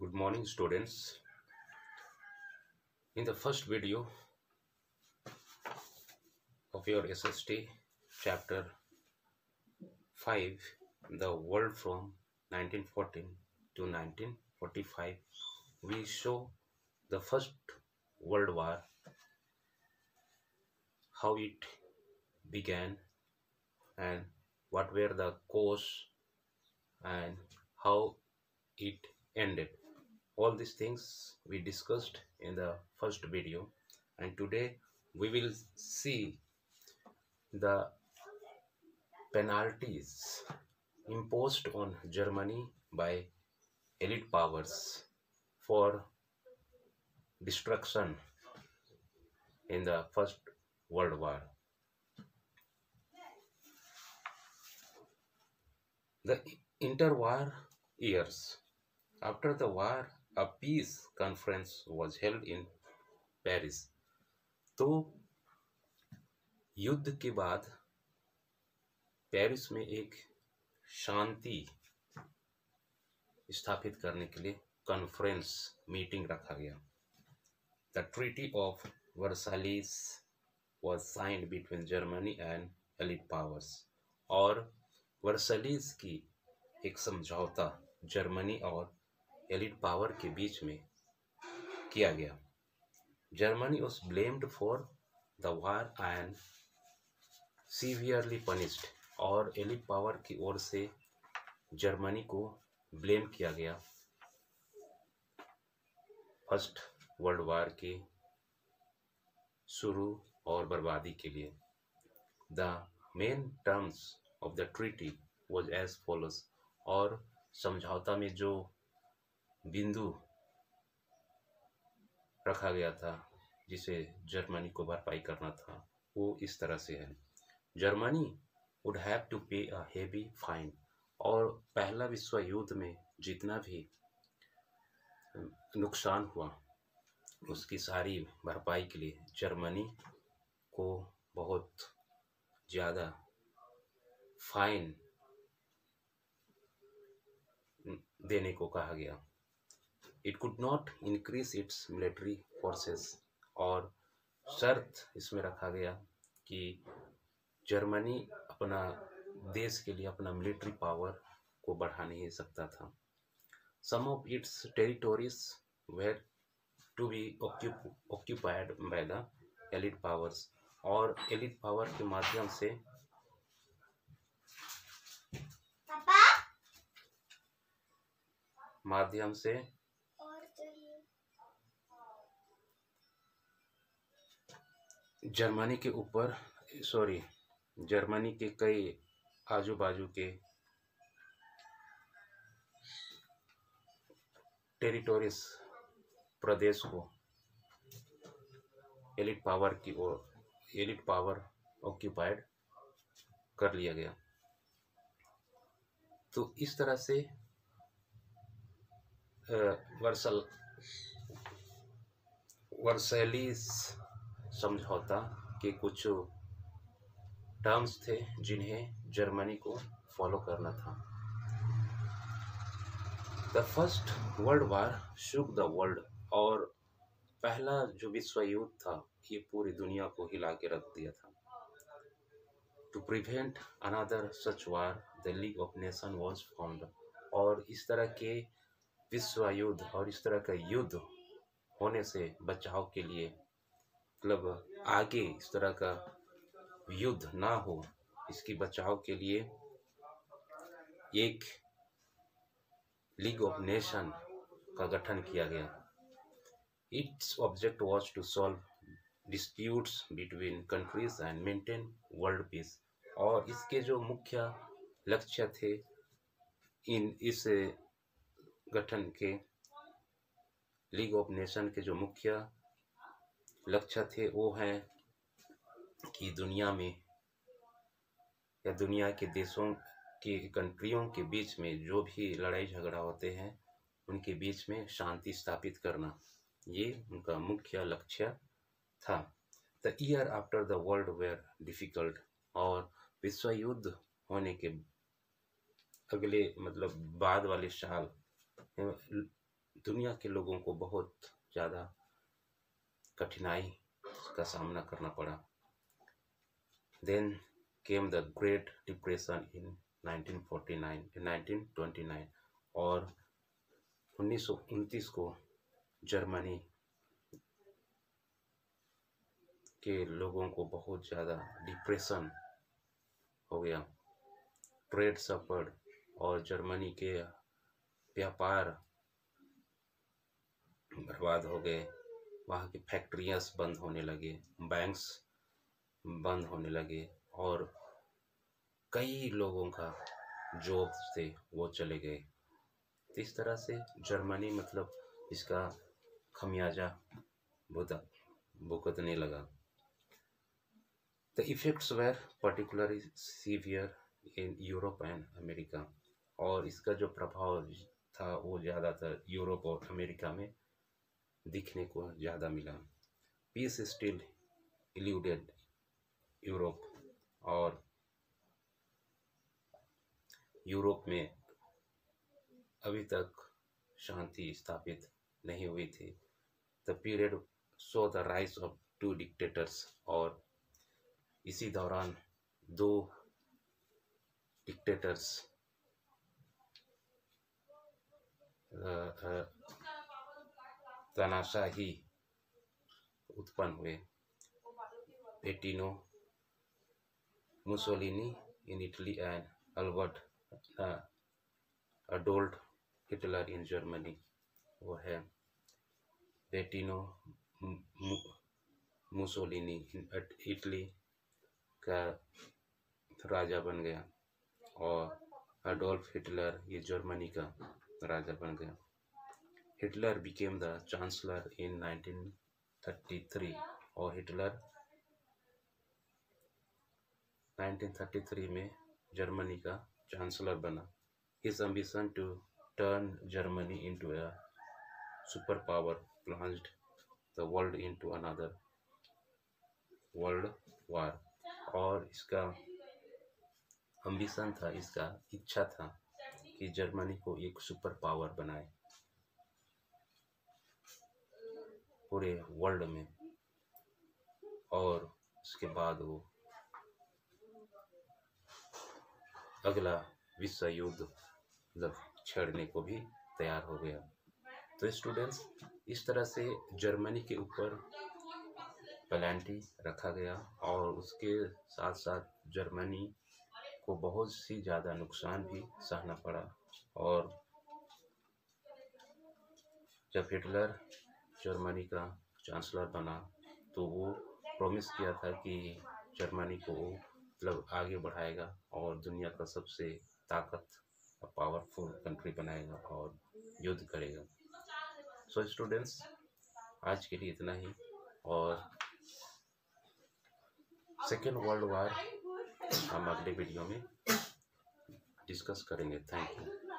Good morning, students. In the first video of your SST chapter 5, The World from 1914 to 1945, we show the First World War, how it began, and what were the cause and how it ended all these things we discussed in the first video. And today we will see the penalties imposed on germany by elite powers for destruction in the first world war. The interwar years after the war a peace conference was held in Paris तो युद्ध के बाद Paris में एक शांति स्थापित करने के लिए कॉन्फ्रेंस मीटिंग रखा गया। The treaty of Versailles was signed between Germany and elite powers और वर्सलीस की एक समझौता जर्मनी और एलिट पावर के बीच में किया गया। Germany was blamed for the war and severely punished और एलिट पावर की ओर से जर्मनी को ब्लेम किया गया फ़र्स्ट वर्ल्ड वार के शुरू और बर्बादी के लिए। The main terms of the treaty was as follows और समझौता में जो बिंदु रखा गया था, जिसे जर्मनी को भरपाई करना था। वो इस तरह से है। जर्मनी वुड हैव टू पे अ हेवी फाइन और पहला विश्व युद्ध में जितना भी नुकसान हुआ, उसकी सारी भरपाई के लिए जर्मनी को बहुत ज़्यादा फाइन देने को कहा गया। It could not increase its military forces और शर्त इसमें रखा गया कि जर्मनी अपना देश के लिए अपना मिलिट्री पावर को बढ़ा नहीं सकता था। Some of its territories were to be occupied by the allied powers और एलिट पावर के माध्यम से माध्यम से जर्मनी के ऊपर सॉरी जर्मनी के कई आजू बाजू के टेरिटोरीज प्रदेश को एलिट पावर की ओर एलिट पावर ऑक्यूपाइड कर लिया गया। तो इस तरह से वर्सल, वर्सैलीस समझौता के कुछ टर्म्स थे जिन्हें जर्मनी को फॉलो करना था। The first world war shook the world, और पहला जो विश्व युद्ध था, ये पूरी दुनिया को हिला के रख दिया था। To prevent another such war the league of nation was found और इस तरह के विश्व युद्ध और इस तरह का युद्ध होने से बचाव के लिए मतलब आगे इस तरह का युद्ध ना हो, इसकी बचाव के लिए एक लीग ऑफ़ नेशन का गठन किया गया। Its object was to solve disputes between countries and maintain world peace और इसके जो मुख्य लक्ष्य थे, इन इस गठन के लीग ऑफ़ नेशन के जो मुख्य लक्ष्य थे, वो हैं कि दुनिया में या दुनिया के देशों की कंट्रियों के बीच में जो भी लड़ाई झगड़ा होते हैं, उनके बीच में शांति स्थापित करना, ये उनका मुख्य लक्ष्य था। The year after the world were difficult और विश्व युद्ध होने के अगले मतलब बाद वाले साल, दुनिया के लोगों को बहुत ज़्यादा कठिनाई का सामना करना पड़ा। Then came the great depression in 1949 1929 और उन्नीस सौ उनतीस को जर्मनी के लोगों को बहुत ज़्यादा डिप्रेशन हो गया। ट्रेड सफ़र और जर्मनी के व्यापार बर्बाद हो गए। वहाँ की फैक्ट्रियाँ बंद होने लगे, बैंक्स बंद होने लगे और कई लोगों का जॉब से वो चले गए। तो इस तरह से जर्मनी मतलब इसका खमियाजा भुगतने लगा। The effects were particularly severe in Europe and America और इसका जो प्रभाव था वो ज़्यादातर यूरोप और अमेरिका में दिखने को ज़्यादा मिला। पीस स्टिल इल्यूडेड यूरोप और यूरोप में अभी तक शांति स्थापित नहीं हुई थी। The period so the rise of two dictators और इसी दौरान दो डिक्टेटर्स तनाशाही उत्पन्न हुए। पेटिनो, Mussolini, in Italy and Albert Adolf Hitler in Germany, वो है। पेटिनो मुसोलिनी इटली का राजा बन गया और अडोल्फ हिटलर ये जर्मनी का राजा बन गया। Hitler became the chancellor in 1933 और हिटलर 1933 में जर्मनी का चांसलर बना। His ambition to turn Germany into a super power plunged the world into another world war और इसका अम्बिशन था, इसका इच्छा था कि जर्मनी को एक सुपर पावर बनाए। पूरे वर्ल्ड में और उसके बाद वो अगला विश्व युद्ध मतलब छेड़ने को भी तैयार हो गया। तो स्टूडेंट्स इस तरह से जर्मनी के ऊपर पेलेंटी रखा गया और उसके साथ साथ जर्मनी को बहुत सी ज़्यादा नुकसान भी सहना पड़ा और जब हिटलर जर्मनी का चांसलर बना तो वो प्रॉमिस किया था कि जर्मनी को मतलब आगे बढ़ाएगा और दुनिया का सबसे ताकत पावरफुल कंट्री बनाएगा और युद्ध करेगा। सो so, स्टूडेंट्स आज के लिए इतना ही और सेकेंड वर्ल्ड वार हम अगले वीडियो में डिस्कस करेंगे। Thank you